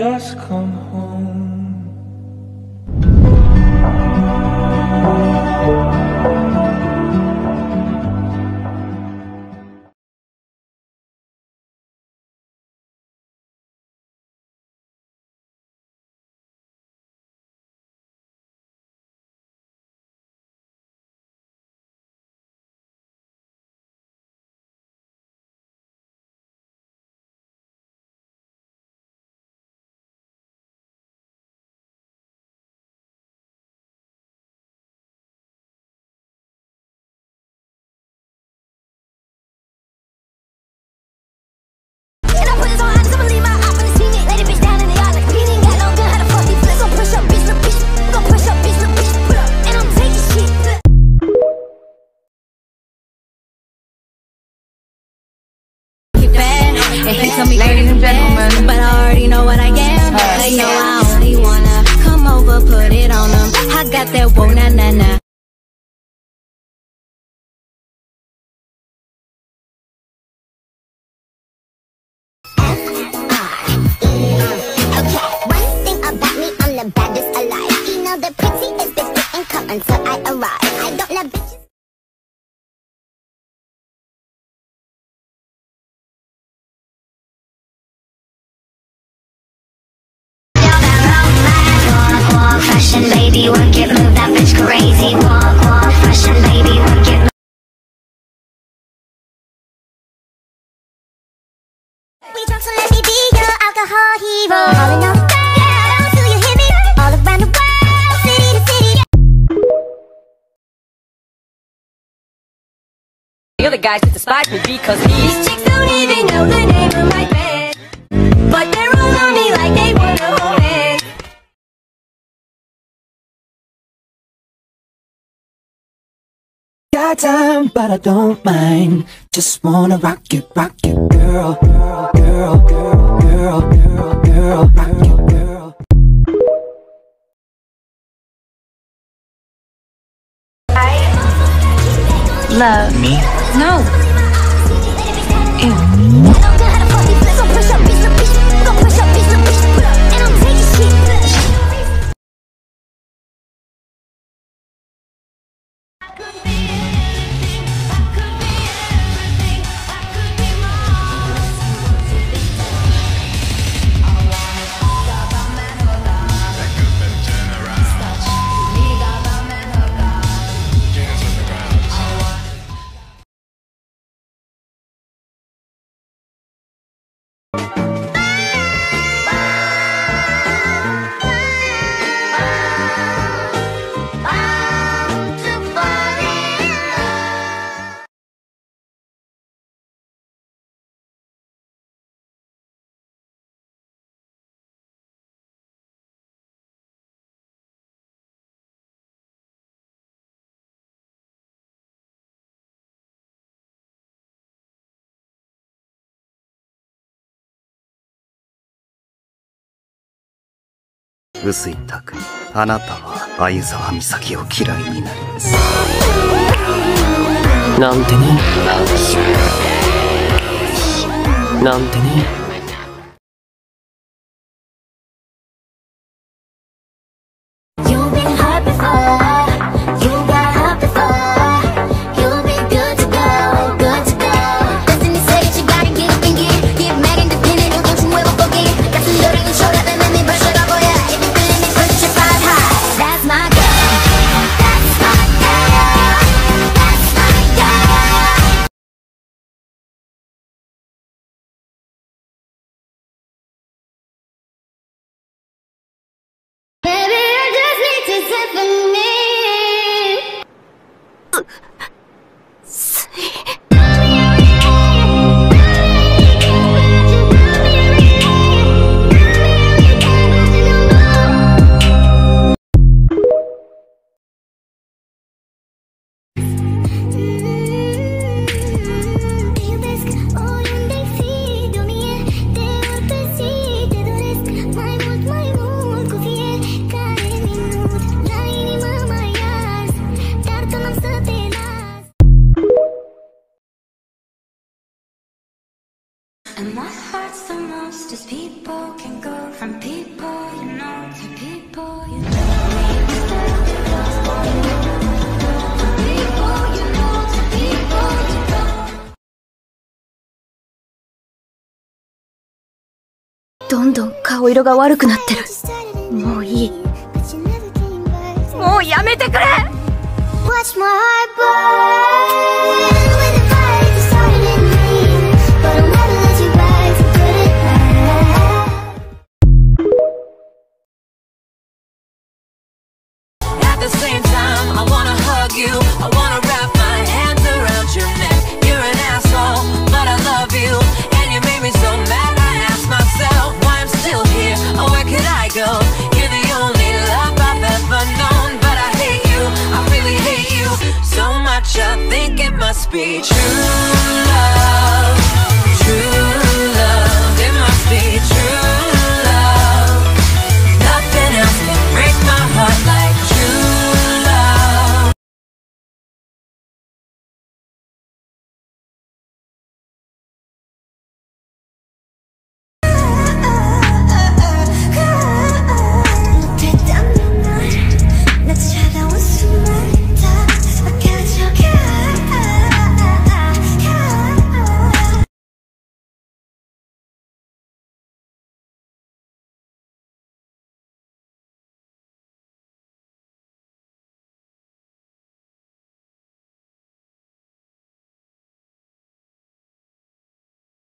just come and he told me Ladies and gentlemen. but I already know what I am. They know I only wanna come over, put it on them. I got that whoa na na na. Okay, one thing about me, I'm the baddest alive. You know the prettiest bitch didn't come until I arrive. I don't let bitches. Fashion baby, work it, move that bitch crazy. Walk, walk, fashion baby, work it. We drunk, so let me be your alcohol hero. Calling all the girls, do you hear me? All around the world, city to city. The other guys that despise me because These chicks don't even know the name of my band, Got time, but I don't mind. Just wanna rock it, rock it, girl, girl, girl, girl, girl, girl, girl, rock it, girl. Love. Me? No. 薄井拓あなたは鮎沢美咲を嫌いになりますなんてね。なんてね。どんどん顔色が悪くなってる。もういい。もうやめてくれ。must be true.